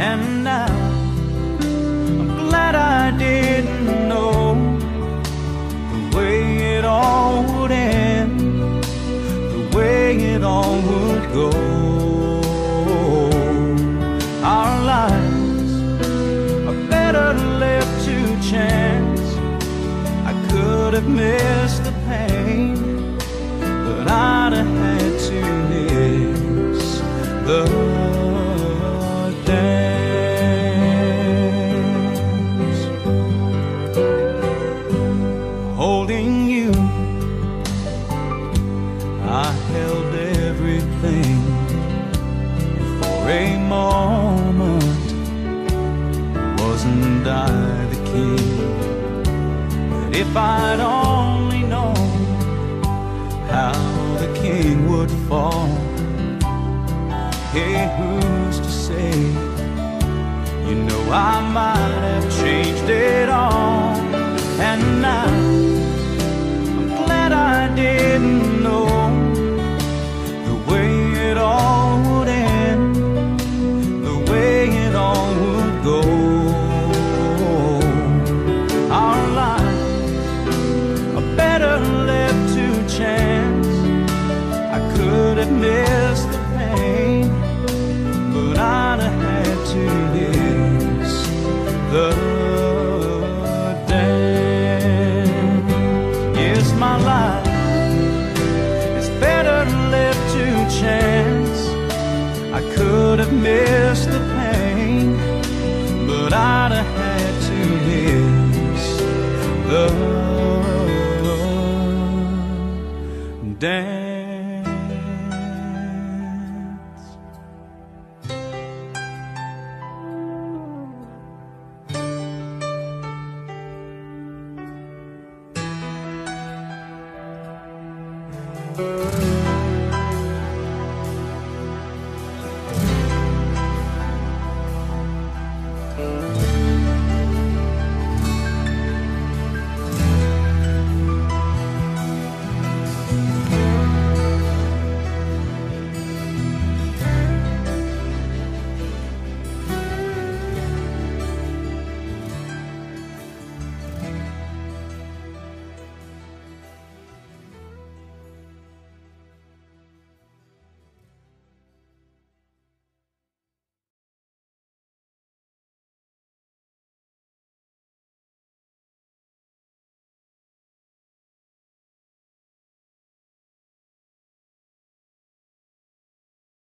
And now, I'm glad I didn't know the way it all would end, the way it all would go. Our lives are better left to chance. I could have missed the pain, I held everything for a moment. Wasn't I the king? But if I'd only known how the king would fall, hey, who's to say? You know I might have changed it all, and now the dance. Yes, my life is better left to chance. I could have missed the pain, but I'd have had to miss the dance.